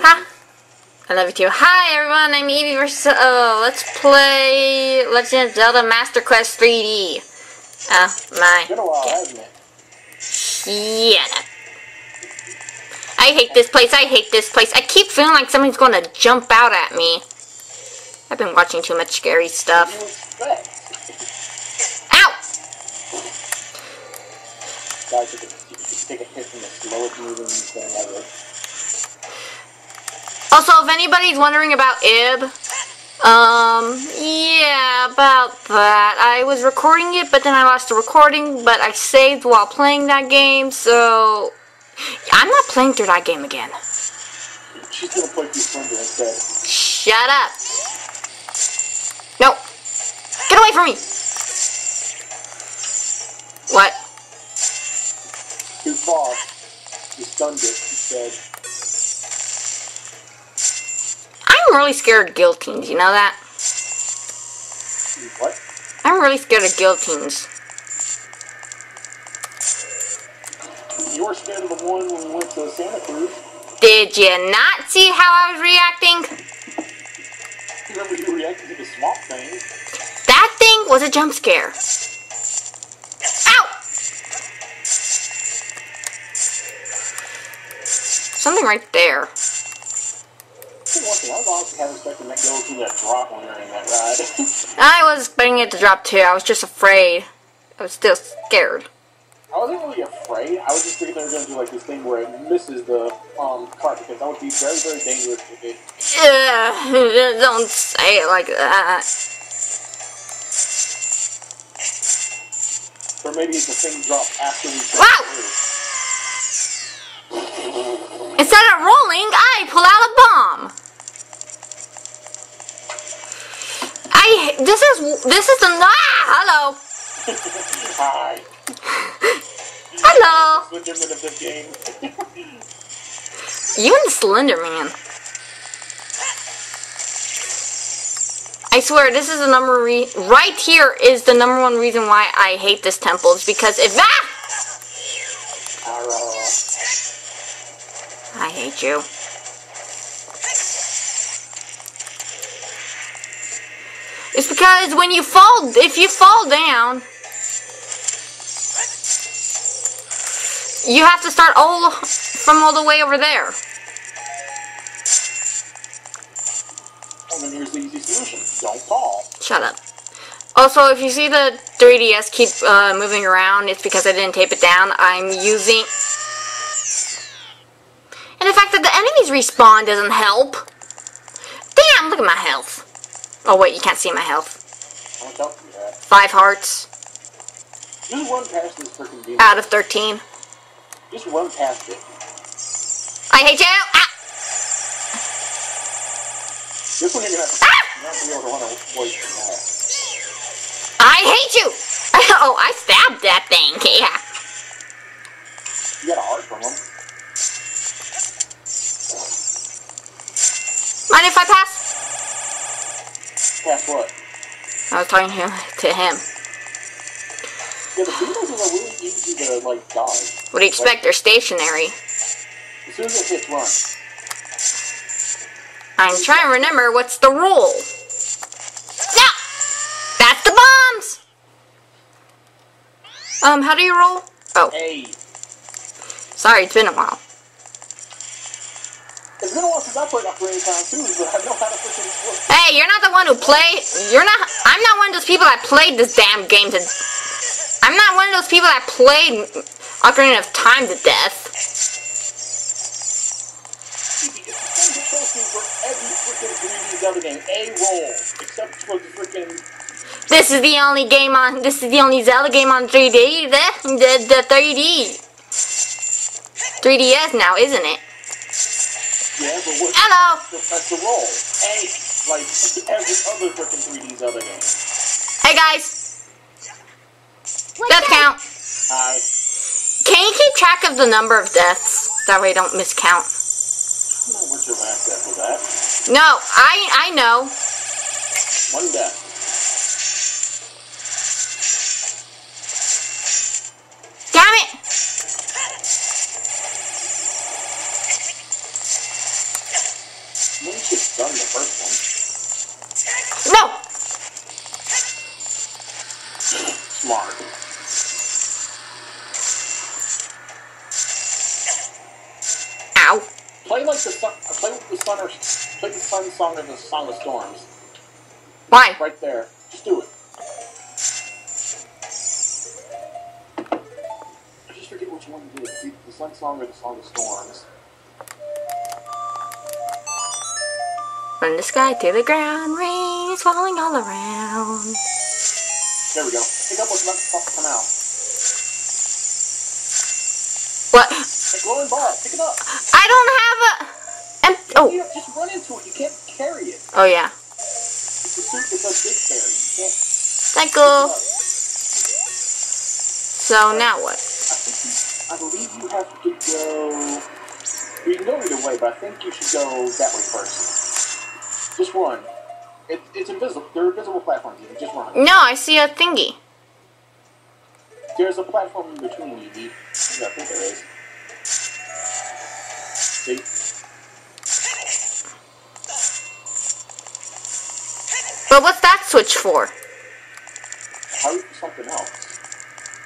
Hi. I love you too. Hi everyone, I'm Eevee versus Oh. Let's play Legend of Zelda Master Quest 3D. Oh my. It's been a while, hasn't it? Yeah. I hate this place. I hate this place. I keep feeling like somebody's going to jump out at me. I've been watching too much scary You stuff. Ow! Also, if anybody's wondering about Ib, um, yeah, about that. I was recording it, but then I lost the recording, but I saved while playing that game, so I'm not playing through that game again. She's gonna play through Slender instead. Shut up. No. Get away from me. What? His boss, stunned it, he said, I'm really scared of guillotines, you know that? what? I'm really scared of guillotines. You were scared of the one when we went to Santa Cruz. Did you not see how I was reacting? Remember you reacted to the swamp thing? That thing was a jump scare. Ow! Something right there. I was honestly kind of expecting that go through that drop when we were in that ride. I was expecting it to drop too. I was just afraid. I was still scared. I wasn't really afraid. I was just thinking they were gonna do like this thing where it misses the um cart because that would be very, very dangerous if it Ugh, don't say it like that. or maybe the thing dropped after we Wow! through. Instead of rolling, I pull out a bomb. This is this is the ah hello Hi. hello Slenderman of this game. you and the Slender Man. I swear this is the number re- right here is the number one reason why I hate this temple is because if ah I hate you. It's because when you fall, if you fall down, you have to start all from all the way over there. Don't fall. Shut up. Also, if you see the 3DS keep uh, moving around, it's because I didn't tape it down. I'm using... And the fact that the enemies respawn doesn't help. Damn, look at my health. Oh wait, you can't see my health. Don't tell me that. Five hearts Just run past this freaking out of 13. Just one past it. I hate you! Ah! This one you're gonna Ah! you're gonna have to be able to run away from that. I hate you! Oh, I stabbed that thing, yeah. You got a heart from him. Mind if I pass? Guess what? I was talking to him. To him. Yeah, the beetles are really easy to like dodge. What do you expect? They're stationary. As soon as it hits run. I'm trying to remember what's the rule. Yeah! That's the bombs! Um, how do you roll? Oh, Hey, sorry, it's been a while. It's been a while since I played Ocarina of Time too, but I know how to work. Hey, you're not the one who play. You're not. I'm not one of those people that played this damn game to. I'm not one of those people that played Ocarina of Time to death. It's the same control scheme for every freaking 3D Zelda game. A roll, except for the freaking. This is the only game on. This is the only Zelda game on 3D. The the, the 3D. 3DS now, isn't it? Yeah, but what? Hello. That's the roll. A, like every other freaking 3D Zelda game. Hey guys. Death count. Hi. Can you keep track of the number of deaths? That way I don't miscount. I don't know what your last step was at. No, I I know. One death. Maybe should stun the first No! one. Smart. Ow. Play like the sun. Play with the sun or play the sun song of the Song of Storms. Why? Right there. Just do it. I just forget which one it is. The, the sun song or the Song of Storms. From the sky to the ground, rain is falling all around. There we go. Pick up what's about to come out. What? A glowing bar. Pick it up. I don't have a. Em- oh. You just run into it. You can't carry it. Oh yeah. It's a suit that does big carry. You can't. Thank pick it you. So now what? I think you, I believe you have to go. You can go either way, but I think you should go that way first. Just run. It, it's invisible. They're invisible platforms. You just run. No, I see a thingy. There's a platform in between you. Yeah, I think there is. See? But what's that switch for? For something else.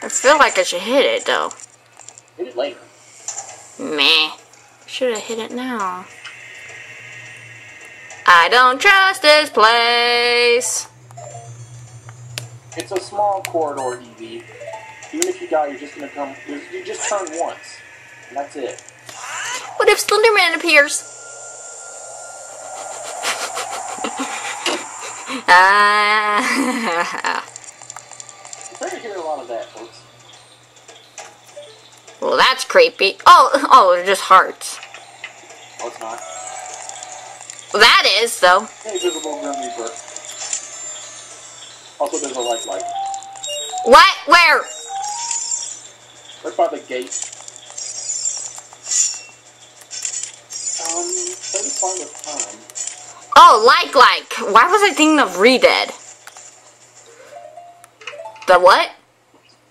I feel like I should hit it though. Hit it later. Meh. Should have hit it now. I don't trust this place. It's a small corridor, Eevee. Even if you die, you're just gonna come. You just turn once, and that's it. What if Slenderman appears? Ah. You're hear a lot of that, folks. well, that's creepy. Oh, oh, they're just hearts. Oh, it's not. Well, that is though. Invisible Grim Reaper. Also, there's a light light. What? Where? Right by the gate. Um, song of time. Oh, like, like. Why was I thinking of Redead? The what?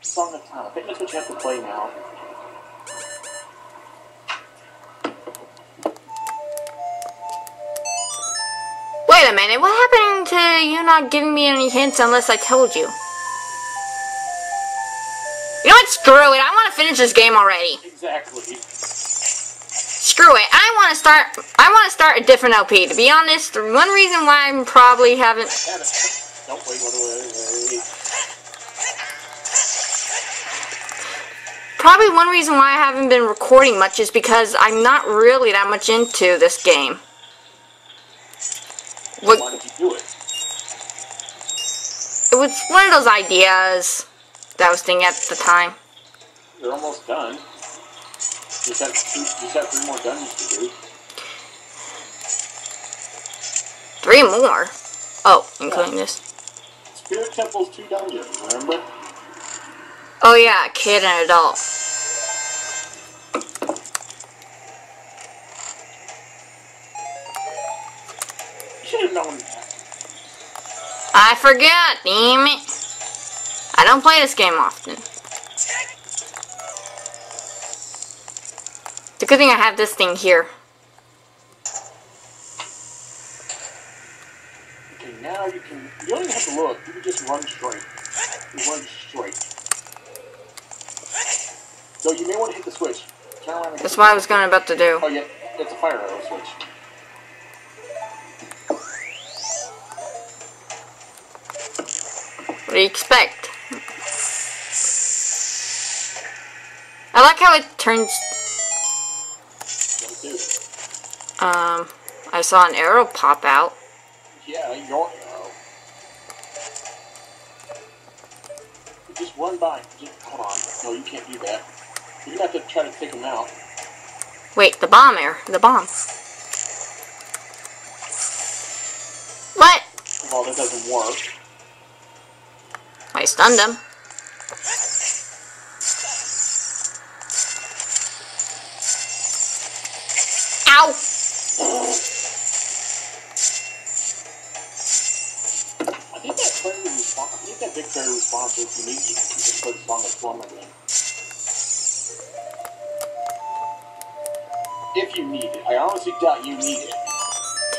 Song of time. I think that's what you have to play now. Wait a minute. What happened to you not giving me any hints unless I told you? You know what? Screw it. I want to finish this game already. Exactly. Screw it. I want to start. I want to start a different LP. To be honest, the one reason why I'm probably haven't. Don't wait, wait, wait, wait. Probably one reason why I haven't been recording much is because I'm not really that much into this game. What, Why did you do it? it was one of those ideas that I was thinking at the time. You're almost done. You just have, two, you just have three more dungeons to do. Three more. Oh, including this. Spirit Temple's two dungeons, remember? Oh yeah, kid and adult. I forgot, damn it. I don't play this game often. It's a good thing I have this thing here. Okay, now you can. You don't even have to look. You can just run straight. You run straight. So you may want to hit the switch. Turn around That's what I was going about to do. Oh yeah, it's a fire arrow switch. Expect? I like how it turns. Um, I saw an arrow pop out. Yeah, your arrow. Just run by. Just hold on. No, you can't do that. You're gonna have to try to take him out. Wait, the bomb air. The bomb. What? Well, that doesn't work. I stunned him. Ow! I think that fairy response. I think that big fairy response is you need you can just play song of Storm again. If you need it, I honestly doubt you need it.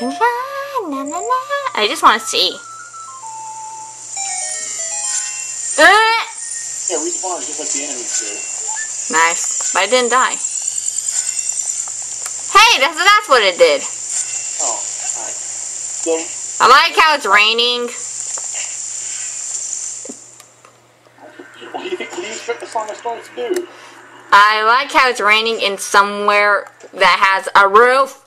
Na, na, na. I just want to see. Yeah, respawn just like the enemies do. nice. But I didn't die. Hey, that's, that's what it did. Oh, alright. So, I like how it's raining. what do you think? What do you expect the Song of Storms to do? I like how it's raining in somewhere that has a roof.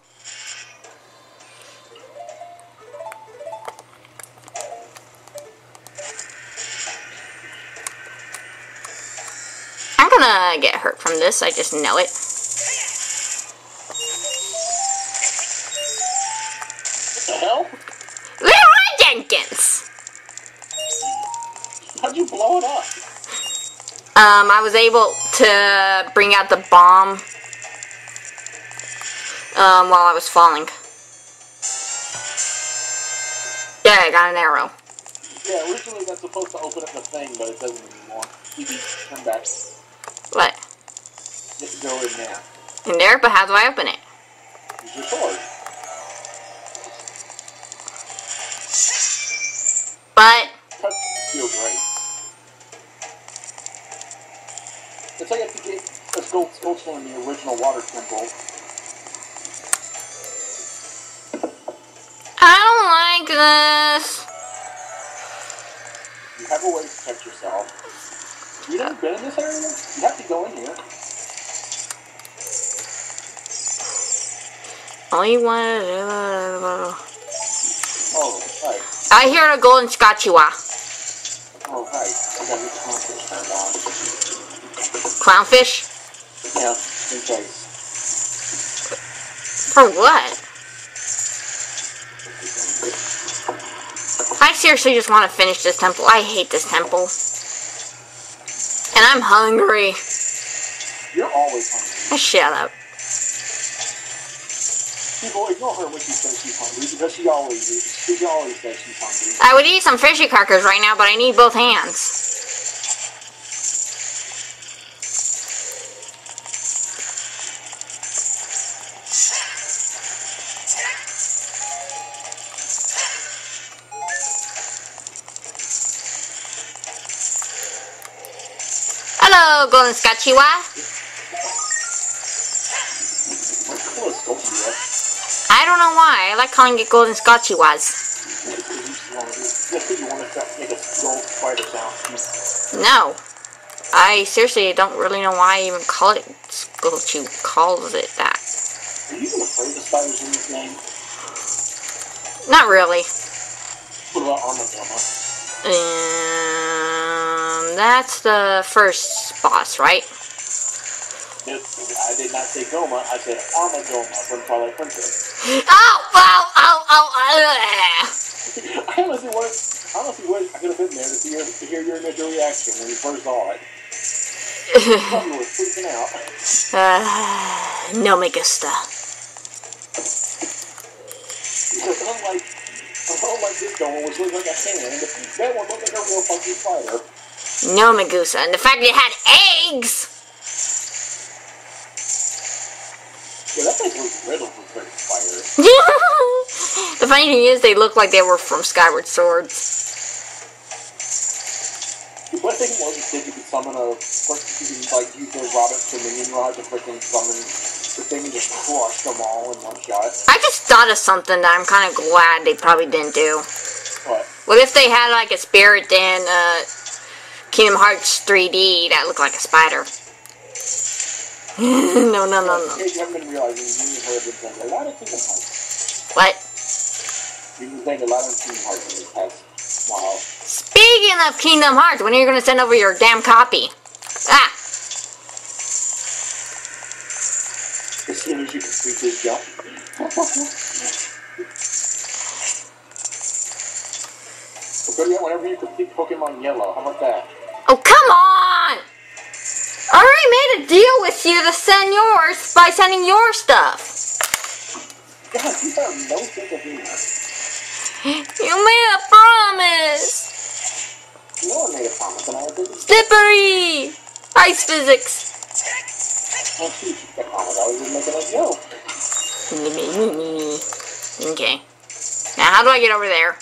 Gonna get hurt from this, I just know it. What the hell? Leroy Jenkins! How'd you blow it up? Um, I was able to bring out the bomb um, while I was falling. Yeah, I got an arrow. Yeah, originally that's supposed to open up the thing, but it doesn't anymore. You can turn back. What? You to go in there. In there, but how do I open it? Use your sword. But, Touch steel great. It's like you have to get a skull in the original water temple. I don't like this. You have a way to protect yourself. You've never been in this area? You have to go in here. Only one. Uh, oh, right. I hear a golden scotchiwa. Oh, right. I gotta get the conflict turned on. Clownfish? Yeah, in case. For what? I seriously just want to finish this temple. I hate this temple. And I'm hungry. You're always hungry. Shut up. People ignore her when she says she's hungry because she always is. She always says she's hungry. I would eat some fishy crackers right now, but I need both hands. Golden Scotchiwa. What cool is Sculpture? I don't know why. I like calling it Golden Scotchiwas. Just because you want to make a gold spider sound. No. I seriously don't really know why I even call it Scotchy calls it that. Are you afraid of spiders in this game? Not really. What about Armogohma? Um, that's the first boss, right? I did not say Gohma, I said Armogohma from Twilight Princess. Ow! Ow! Ow! Ow! ow. I honestly wanted, honestly wish I could have been there to, see your, to hear your initial reaction when you first saw it. You were freaking out. uh, no me gusta. Because unlike, unlike this Gohma, which looked like a hand, that one looked like a real funky spider. No me gusta. And the fact that it had eggs! Yeah, that place was riddled with spiders. the funny thing is, they look like they were from Skyward Swords. Best thing was is that you could summon a, you can like use the Robert Dominion rod to freaking summon the thing and just crush them all in one shot. I just thought of something that I'm kind of glad they probably didn't do. But What if they had like a spirit in uh, Kingdom Hearts 3D that looked like a spider? no, no, no, no. in case you haven't been realizing, you and her have been playing a lot of Kingdom Hearts. What? You've been playing a lot of Kingdom Hearts in this past while. Speaking of Kingdom Hearts, when are you going to send over your damn copy? Ah! As soon as you complete this jump. Well, better yet, whenever you complete Pokemon Yellow, how about that? Oh, come on! I already made a deal with you to send yours by sending your stuff. God, you have no sense of humor. You made a promise! No one made a promise, and I did it. Slippery! Ice physics. I don't see that promise. I was just oh, making a joke. Okay. Now, how do I get over there?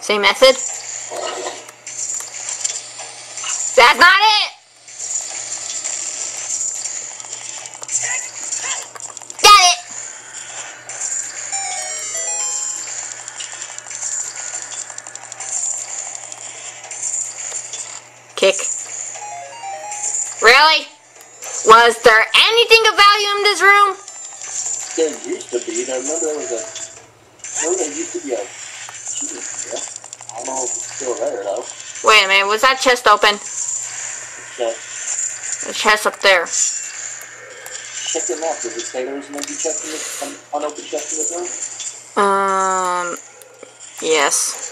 Same method? That's not it! Got it! Kick. Really? Was there anything of value in this room? There used to be. I remember there was a. Remember there used to be a. Yeah. I don't know if it's still there though. Wait a minute, was that chest open? Check, The chest up there. check the map. Does it say there was an empty chest in this, an unopened chest in this room? Um, yes.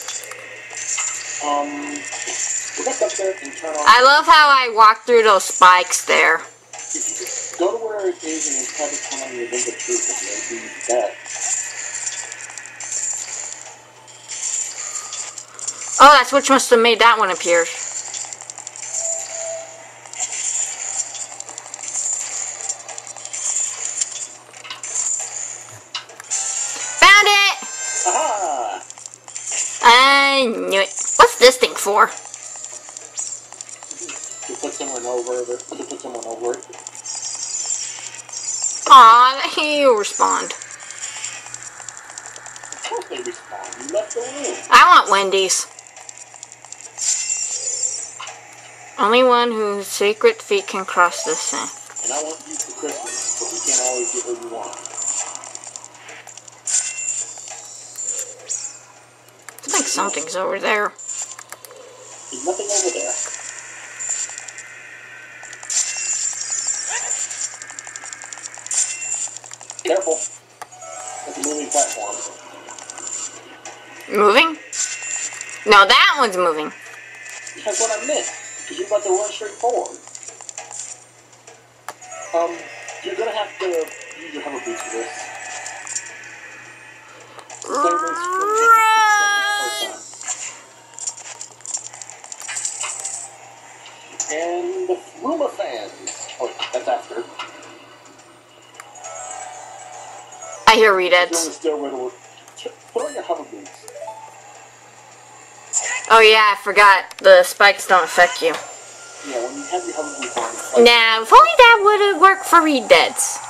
Um, back up there and turn on. I love how I walked through those spikes there. If you just go to where it is and have it turn on your window truth, it'll be. Oh, that's which must have made that one appear. Found it! Aha! I knew it. What's this thing for? To put someone over it. To put someone over it. Aw, he'll respond. Of course they respond. You left the room. I want Wendy's. Only one whose sacred feet can cross this thing. And I want you for Christmas, but we can't always get what we want. I think something's over there. There's nothing over there. Careful. It's a moving platform. Moving? No, that one's moving. That's what I meant. Because you're about to run straight forward. Um, you're gonna have to use your hover boots for this. Same as when you did the first time. And the rumor fans. Oh, that's after. I hear You're on the redeads. stairway to Put on your hover boots. Oh yeah, I forgot. The spikes don't affect you. Yeah, when you have your hover boots on, it's like, Now, if only that would have worked for redeads.